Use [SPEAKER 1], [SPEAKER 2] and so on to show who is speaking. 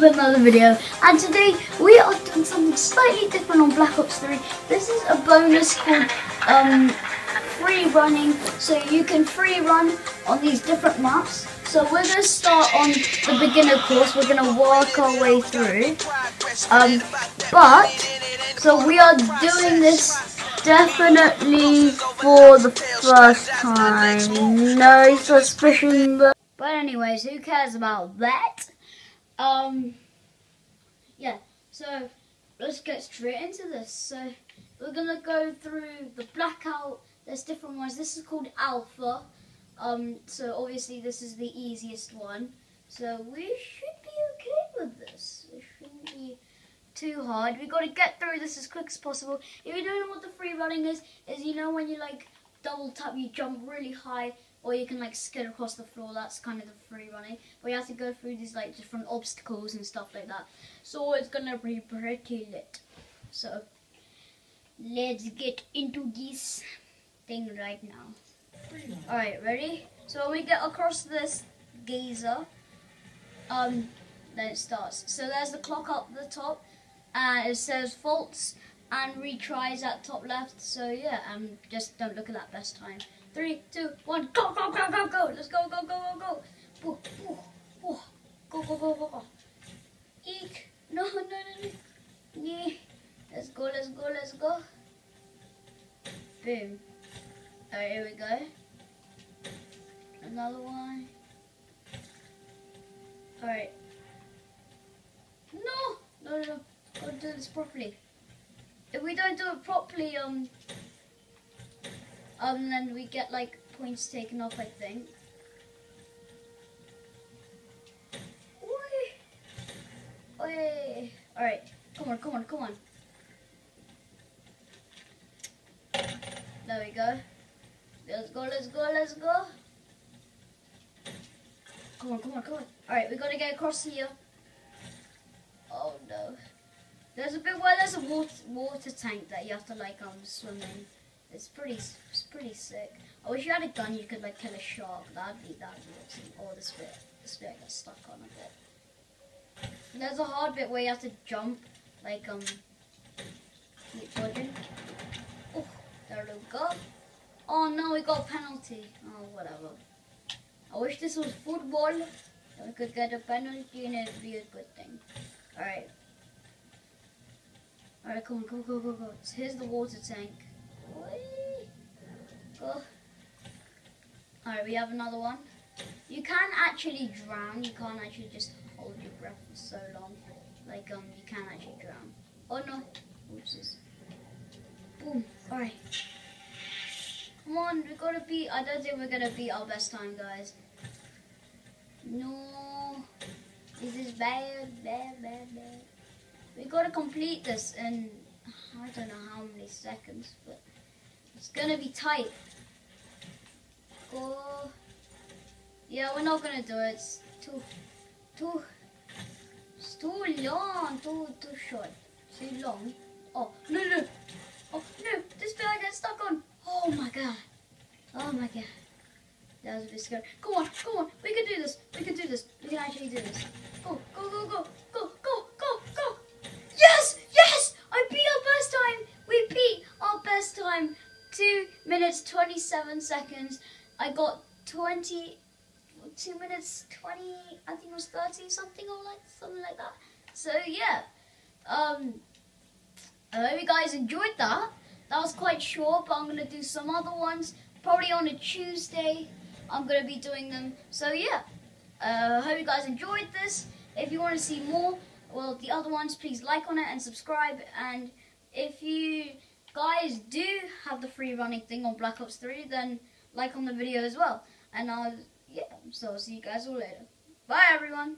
[SPEAKER 1] to another video and today we are doing something slightly different on Black Ops 3. This is a bonus called um, free running so you can free run on these different maps. So we're going to start on the beginner course, we're going to work our way through. Um, but, so we are doing this definitely for the first time. No suspicion but... Anyways, who cares about that? Um, yeah, so let's get straight into this. So we're gonna go through the blackout. There's different ones. This is called alpha. Um, so obviously this is the easiest one. So we should be okay with this. It shouldn't be too hard. We got to get through this as quick as possible. If you don't know what the free running is, is you know when you like double tap, you jump really high or you can like skid across the floor. That's kind of the free running. But you have to go through these like different obstacles and stuff like that. So it's gonna be pretty lit. So let's get into this thing right now. Alright, ready? So when we get across this geyser, um, then it starts. So there's the clock up the top, and it says faults and retries at top left. So yeah, um, just don't look at that best time. Three, two, one, go, go, go, go, go. Let's go, go, go, go, go. Go, go, go, go, go, go. Eek. No, no, no, no. Yeah. Let's go, let's go, let's go. Boom. Alright, here we go. Another one. Alright. No! No, no, no. Gotta do this properly. If we don't do it properly, um, um, then we get like points taken off, I think. Oi! Alright, come on, come on, come on. There we go. Let's go, let's go, let's go. Come on, come on, come on. Alright, we gotta get across here. Oh no. There's a bit where there's a water, water tank that you have to like um swim in. It's pretty, it's pretty sick. I wish you had a gun you could like kill a shark. That'd be that'd be awesome. Oh, this bit, this bit got stuck on a bit. There's a hard bit where you have to jump, like um, keep dodging. Oh, there we go. Oh no, we got a penalty. Oh, whatever. I wish this was football. We could get a penalty and it'd be a good thing. Alright. Alright, come on, go, go, go, go. Here's the water tank. Go. Alright, we have another one. You can actually drown. You can't actually just hold your breath for so long. Like, um, you can actually drown. Oh no. Oopsies. Boom. Alright. Come on, we gotta beat. I don't think we're gonna beat our best time, guys. No. This is bad, bad, bad, bad. We gotta complete this in I don't know how many seconds, but it's gonna be tight. Go. Yeah, we're not gonna do it. It's too, too, it's too long, too, too short, too long. Oh no no, oh no! This bit I get stuck on. Oh my god. Oh my god. That was a bit scary. Go on, go on. We can do this. We can do this. We can actually do this. Go, go, go, go, go, go. Yes, yes! I beat our best time. We beat our best time. Two minutes, 27 seconds. I got 20, two minutes, 20, I think it was 30 something or like, something like that. So yeah. Um, I hope you guys enjoyed that. That was quite short, but I'm going to do some other ones. Probably on a Tuesday, I'm going to be doing them. So yeah, uh, hope you guys enjoyed this. If you want to see more, well, the other ones, please like on it and subscribe. And if you guys do have the free running thing on Black Ops 3, then like on the video as well. And I'll, yeah, so I'll see you guys all later. Bye, everyone.